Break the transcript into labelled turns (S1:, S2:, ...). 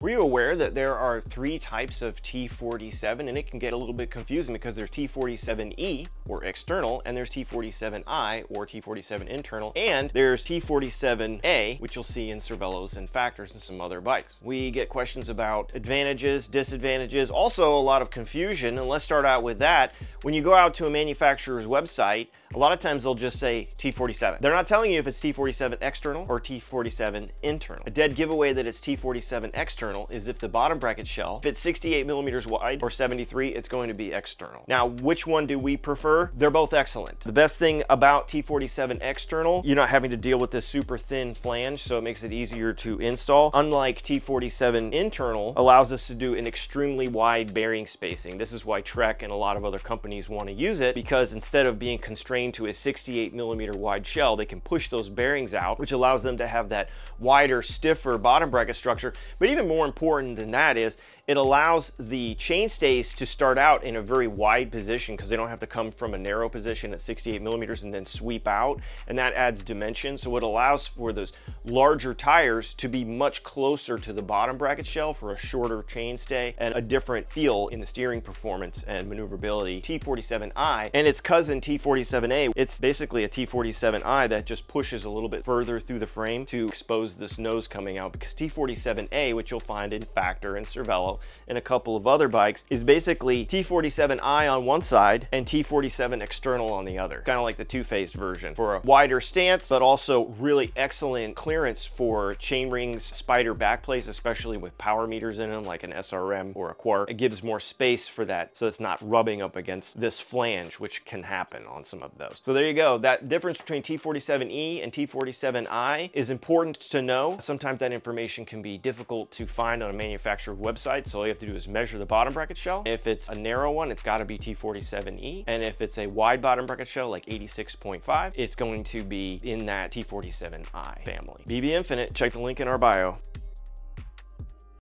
S1: Were you aware that there are three types of T47 and it can get a little bit confusing because there's T47E or external and there's T47I or T47 internal and there's T47A which you'll see in Cervelos and Factors and some other bikes. We get questions about advantages, disadvantages, also a lot of confusion and let's start out with that. When you go out to a manufacturer's website a lot of times they'll just say T47. They're not telling you if it's T47 external or T47 internal. A dead giveaway that it's T47 external is if the bottom bracket shell fits 68 millimeters wide or 73, it's going to be external. Now, which one do we prefer? They're both excellent. The best thing about T47 external, you're not having to deal with this super thin flange, so it makes it easier to install. Unlike T47 internal, allows us to do an extremely wide bearing spacing. This is why Trek and a lot of other companies want to use it because instead of being constrained to a 68 millimeter wide shell, they can push those bearings out, which allows them to have that wider, stiffer bottom bracket structure. But even more important than that is it allows the chainstays to start out in a very wide position because they don't have to come from a narrow position at 68 millimeters and then sweep out and that adds dimension. So it allows for those larger tires to be much closer to the bottom bracket shell for a shorter chainstay and a different feel in the steering performance and maneuverability. T47i and its cousin T47a it's basically a T47i that just pushes a little bit further through the frame to expose this nose coming out because T47a which you'll find in Factor and Cervelo and a couple of other bikes is basically T47i on one side and T47 external on the other. Kind of like the two-phased version for a wider stance, but also really excellent clearance for chain rings, spider backplates, especially with power meters in them like an SRM or a Quarq. It gives more space for that so it's not rubbing up against this flange, which can happen on some of those. So there you go. That difference between T47E and T47I is important to know. Sometimes that information can be difficult to find on a manufacturer website, so all you have to do is measure the bottom bracket shell. If it's a narrow one, it's gotta be T47E. And if it's a wide bottom bracket shell, like 86.5, it's going to be in that T47I family. BB Infinite, check the link in our bio.